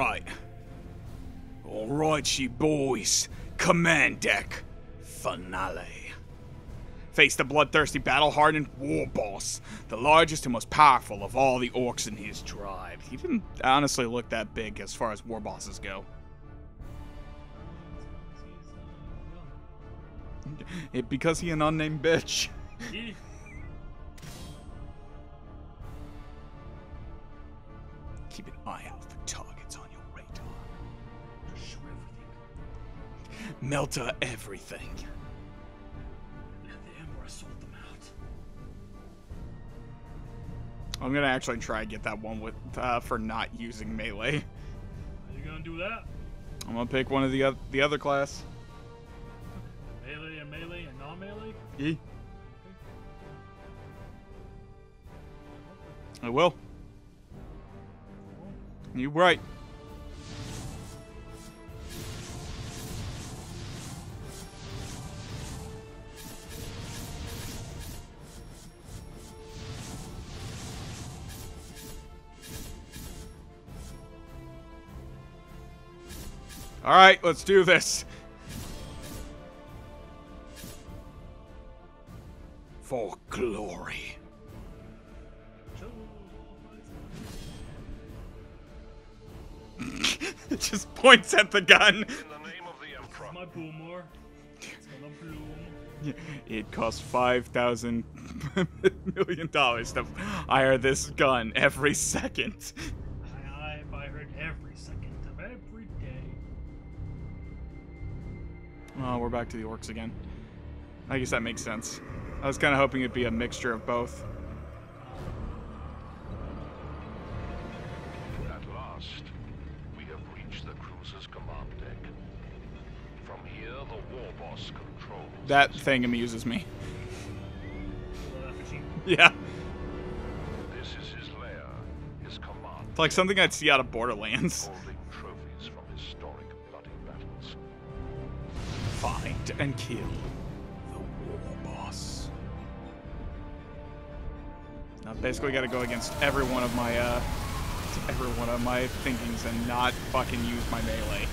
right. All right, she boys. Command deck. Finale. Face the bloodthirsty, battle-hardened war boss, the largest and most powerful of all the orcs in his tribe. He didn't honestly look that big as far as war bosses go. It, because he an unnamed bitch. Keep an eye out everything. Melta everything. Let the Emperor sort them out. I'm gonna actually try and get that one with uh, for not using melee. How you gonna do that? I'm gonna pick one of the oth- the other class. Melee and melee and non-melee? Yeah. I will. You right. All right, let's do this. For glory. it just points at the gun. It costs five thousand million dollars to hire this gun every second. Oh, we're back to the orcs again. I guess that makes sense. I was kind of hoping it'd be a mixture of both. at last, we have reached the cruiser's command deck. From here, the war boss controls. That thing amuses me. Well, that machine. Yeah, This is his lair, his command, it's like something I'd see out of Borderlands. And kill the war boss. Now, basically, got to go against every one of my uh, every one of my thinkings and not fucking use my melee.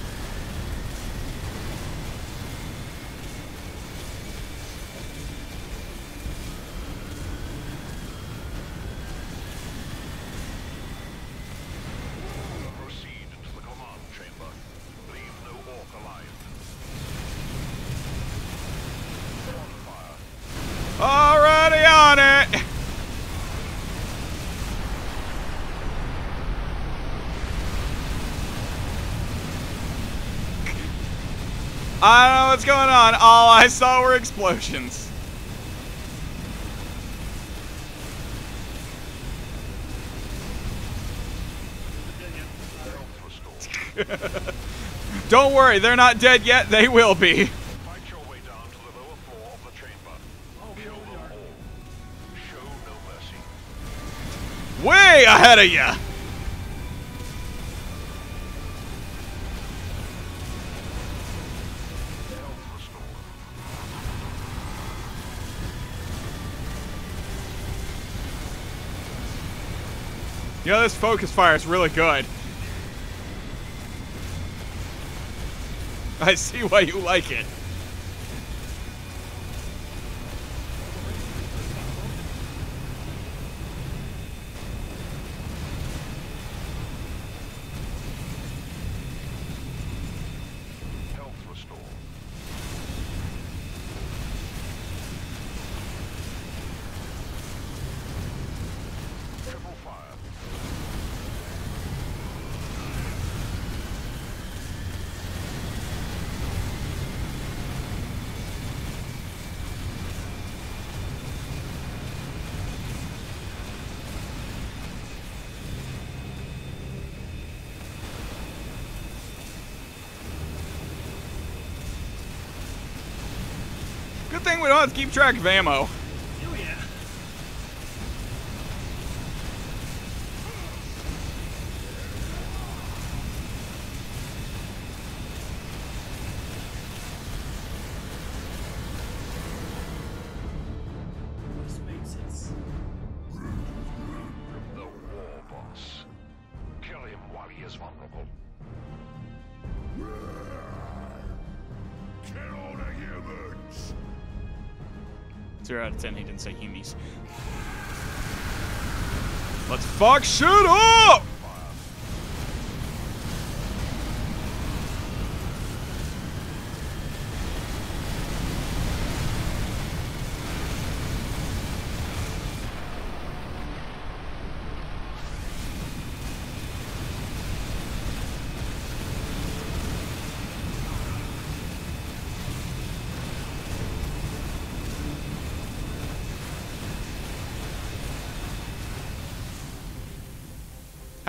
Know what's going on. All I saw were explosions. Yeah, yeah. Health restored. Don't worry, they're not dead yet. They will be. Way ahead of the You know, this focus fire is really good. I see why you like it. Health restored. Triple fire. Good thing we don't have to keep track of ammo. Zero out of ten. He didn't say humies. Let's fuck shit up!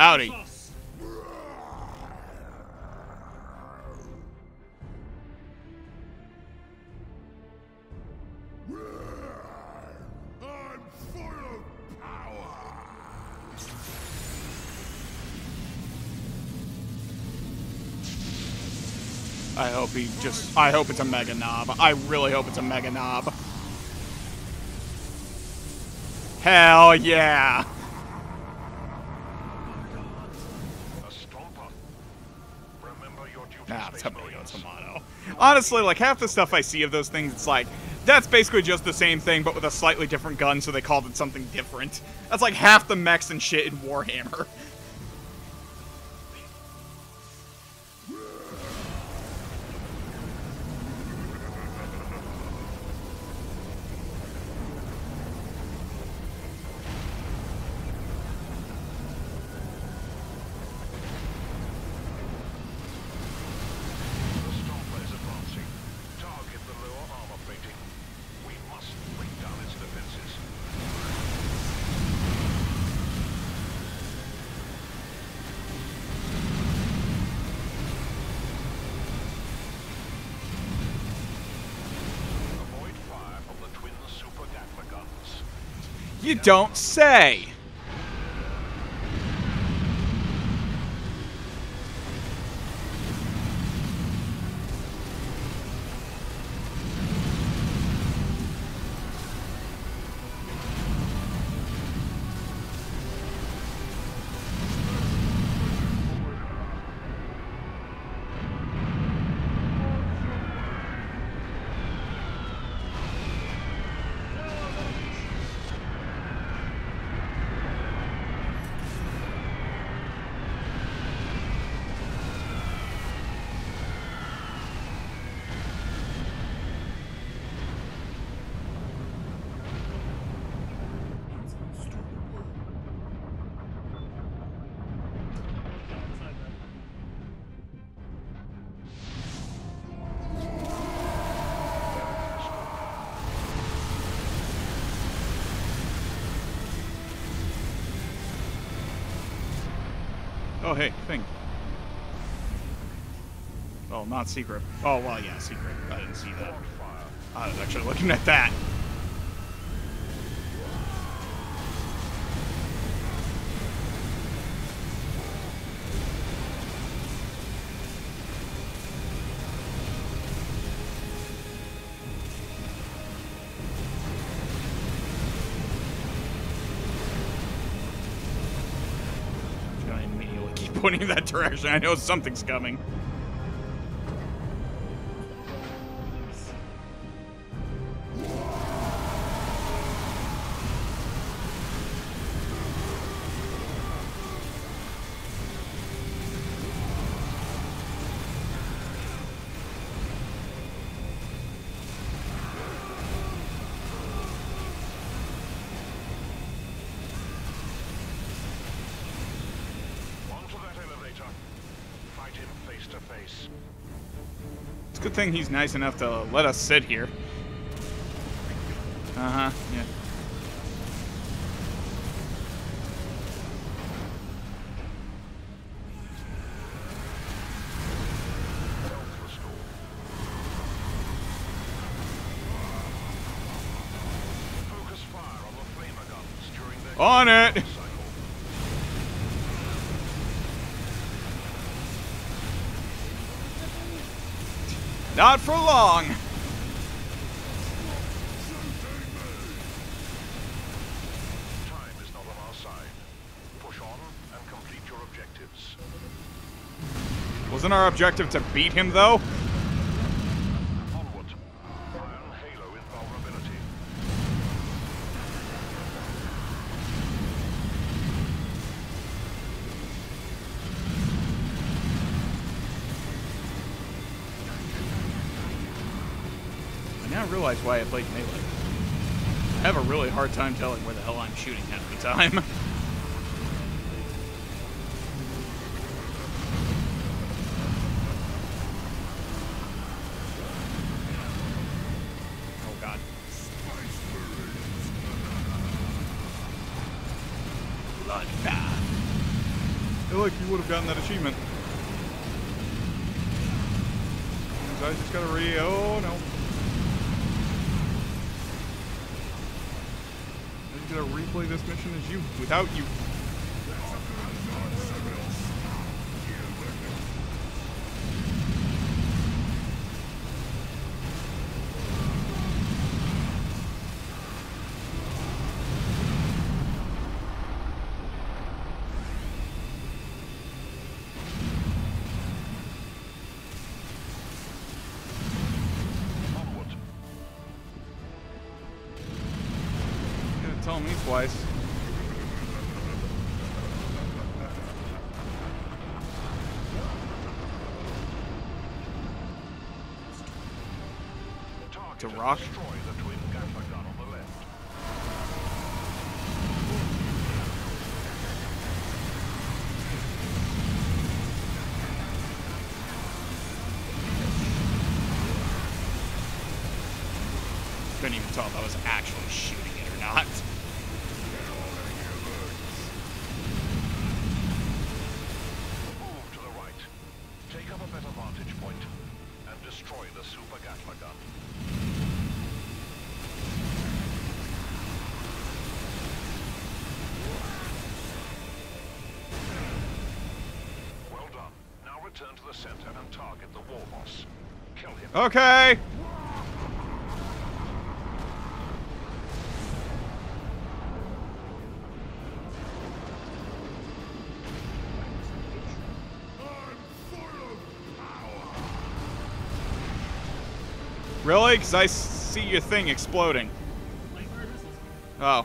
Howdy. I hope he just. I hope it's a Meganob. I really hope it's a Meganob. Hell yeah! A stomper. Remember your Honestly, like half the stuff I see of those things, it's like that's basically just the same thing, but with a slightly different gun, so they called it something different. That's like half the mechs and shit in Warhammer. You don't say. Oh, not secret. Oh, well, yeah, secret. I didn't see that. I was actually looking at that. Pointing that direction. I know something's coming. It's a good thing he's nice enough to let us sit here. Uh huh. Yeah. Health restore. Focus fire on the flamer guns during their On it. cycle. Not for long. Time is not on our side. Push on and complete for long. Wasn't our objective to beat him though? Realize why I played melee. I have a really hard time telling where the hell I'm shooting half the time. oh would have gotten that achievement. I just gotta re. Oh no. I just gotta replay this mission as you, without you. Me twice. To rock? Couldn't even tell if I was actually shooting it or not. Return to the center and target the war boss. Kill him. Okay. Really? Because I see your thing exploding. Oh.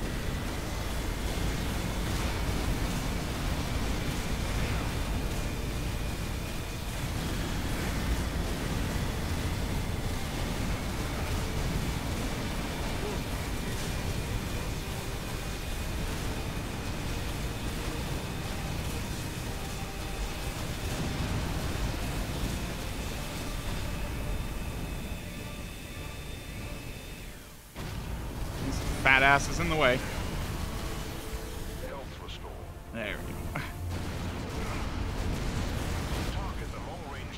These fat asses in the way. There we go. Target the long-range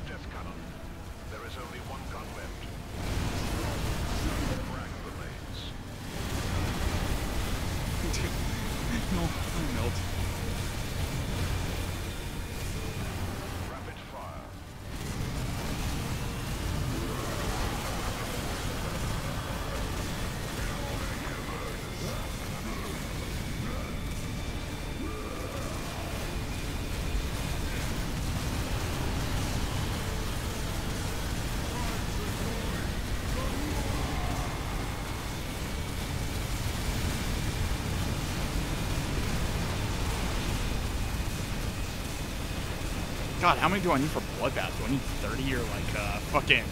God, how many do I need for Bloodbath? Do I need 30 or like uh, fucking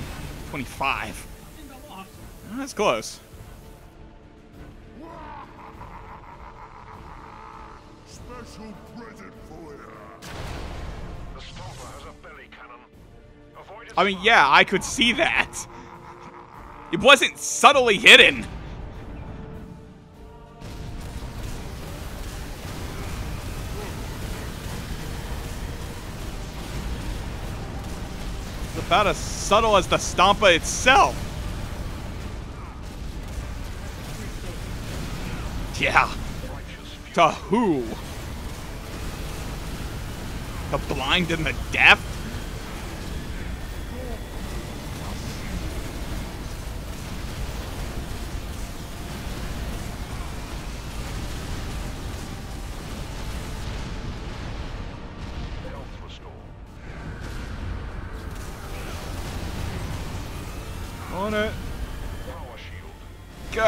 25? That's close. Special present for you. The Stompa has a belly cannon. Avoid I mean, yeah, I could see that. It wasn't subtly hidden. About as subtle as the Stompa itself. Yeah. To who? The blind and the deaf?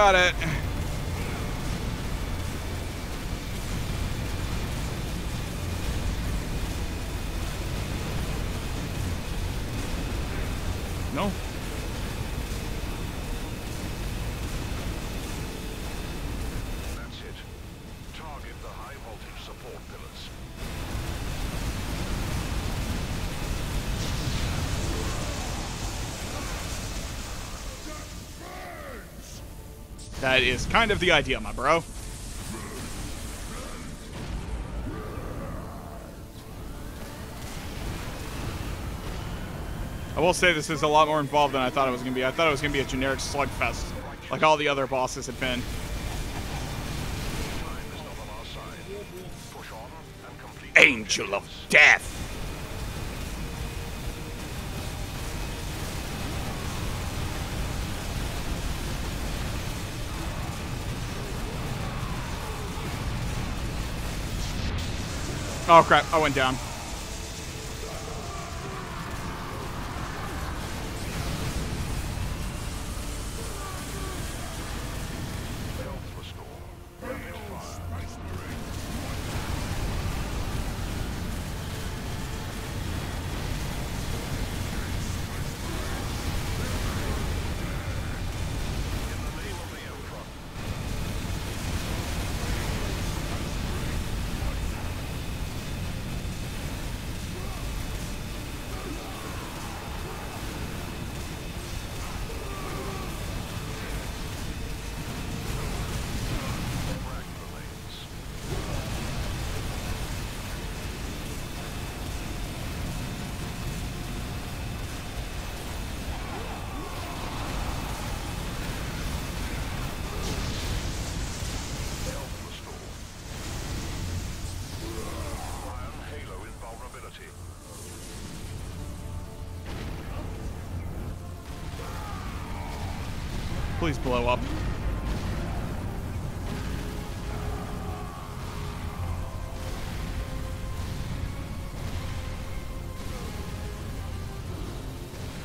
Got it. No. That's it. Target the high voltage support pillars. That is kind of the idea, my bro. I will say this is a lot more involved than I thought it was going to be. I thought it was going to be a generic slugfest, like all the other bosses had been. Angel of not Oh crap, I went down. Please blow up.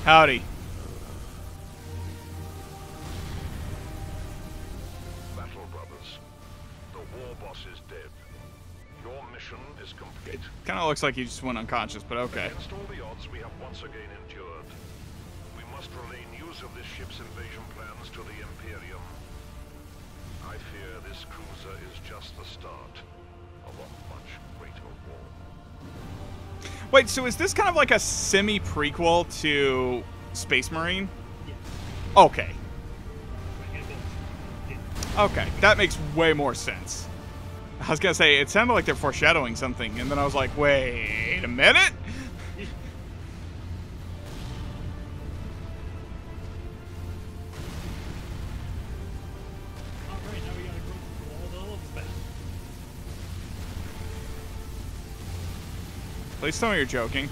Howdy. Battle Brothers. The war boss is dead. Your mission is complete. Kind of looks like he just went unconscious, but okay. Against all the odds we have once again news of this ship's invasion plans to the Imperium. I fear this cruiser is just the start of a much greater war. Wait, so is this kind of like a semi prequel to Space Marine? Yeah. Okay. Like, it is. Yeah. Okay, that makes way more sense. I was gonna say it sounded like they're foreshadowing something, and then I was like, wait a minute. Please tell me you're joking.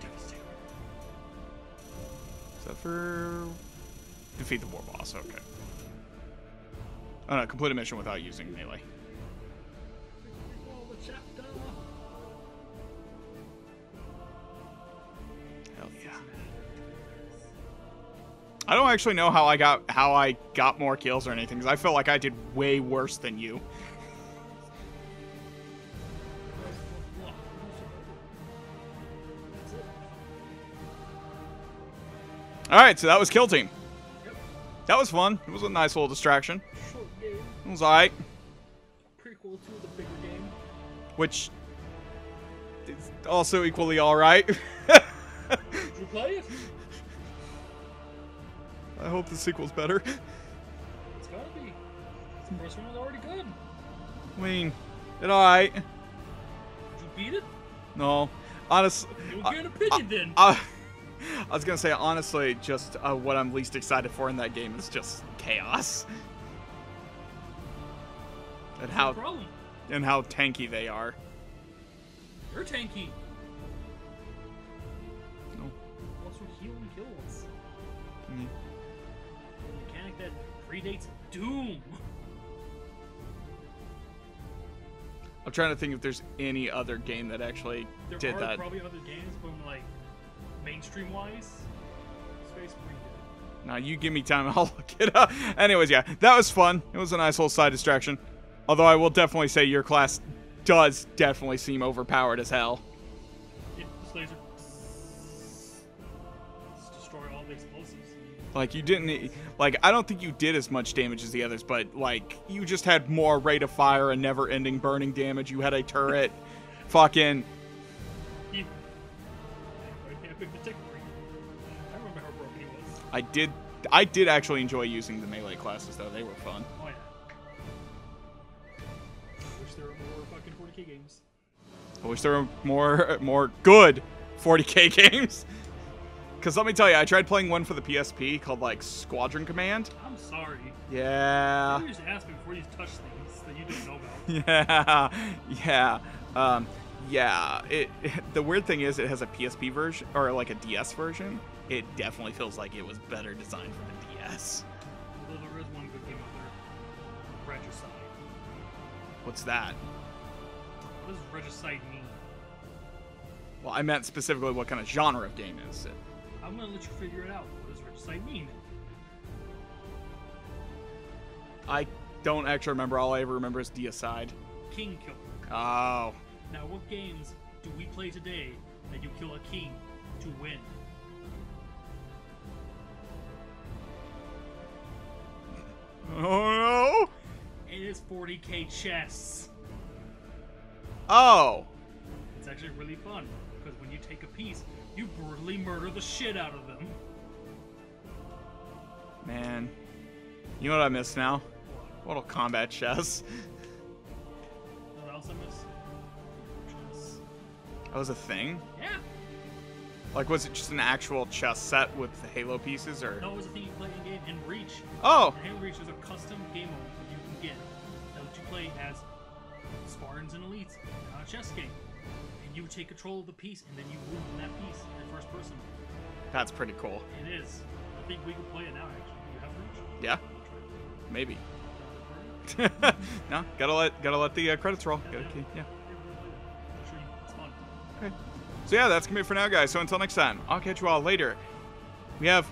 Devastator. Is that for defeat the war boss? Okay. Oh no, complete a mission without using melee. I don't actually know how I got how I got more kills or anything because I felt like I did way worse than you. All right, so that was Kill Team. That was fun. It was a nice little distraction. It was alright. Prequel to the bigger game. Which is also equally alright. Did you play it? I hope the sequel's better. It's gotta be. The first one was already good. I mean, it alright. Did you beat it? No. Honestly, You'll get an opinion then. I, I was gonna say honestly, just uh, what I'm least excited for in that game is just chaos. And how problem. and how tanky they are. You're tanky. Predates Doom. I'm trying to think if there's any other game that actually There did are that. probably other games, but like mainstream wise, Space Marine did. Now you give me time, I'll look it up. Anyways, yeah, that was fun. It was a nice little side distraction. Although I will definitely say your class does definitely seem overpowered as hell. Like you didn't like I don't think you did as much damage as the others, but like you just had more rate of fire and never-ending burning damage. You had a turret, fucking He. I picked the tick ring. I remember how broken he was. I did I did actually enjoy using the melee classes though. They were fun. Oh yeah. I wish there were more fucking 40k games. I wish there were more more good 40k games. Cause let me tell you, I tried playing one for the PSP called like Squadron Command. I'm sorry. Yeah. You just asked me before you touch things that you didn't know about. Yeah, yeah, um, yeah. It, the weird thing is, it has a PSP version or like a DS version. It definitely feels like it was better designed for the DS. Although there is one good game out there. Regicide. What's that? What does regicide mean? Well, I meant specifically what kind of genre of game is it? I'm gonna let you figure it out. What does regicide mean? I don't actually remember. All I ever remember is Deicide. King killer. Oh, Now, what games do we play today that you kill a king to win? oh no! It is 40k chess. Oh, It's actually really fun because when you take a piece, you brutally murder the shit out of them. man. You know what I miss now? Mortal Kombat chess. What else I miss? Chess. That was a thing. Yeah. Like, was it just an actual chess set with the Halo pieces, or? No, it was a thing you play in game in Reach. Oh, In Halo Reach is a custom game mode that you can get that lets you play as Spartans and Elites on a chess game. You take control of the piece, and then you move that piece in first person. that's pretty cool. It is. I think we can play it now. Actually, you have Reach. Yeah, maybe. no, gotta let gotta let the uh, credits roll. Gotta yeah. Actually, it's fun. Okay. So yeah, that's gonna be it for now, guys. So until next time, I'll catch you all later. We have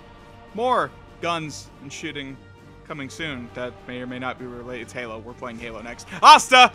more guns and shooting coming soon. That may or may not be related to Halo. We're playing Halo next. Asta.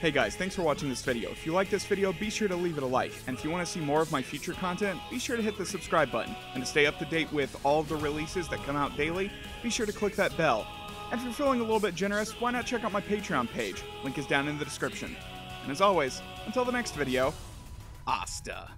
Hey guys, thanks for watching this video. If you like this video, be sure to leave it a like. And if you want to see more of my future content, be sure to hit the subscribe button. And to stay up to date with all the releases that come out daily, be sure to click that bell. And if you're feeling a little bit generous, why not check out my Patreon page? Link is down in the description. And as always, until the next video, Asta.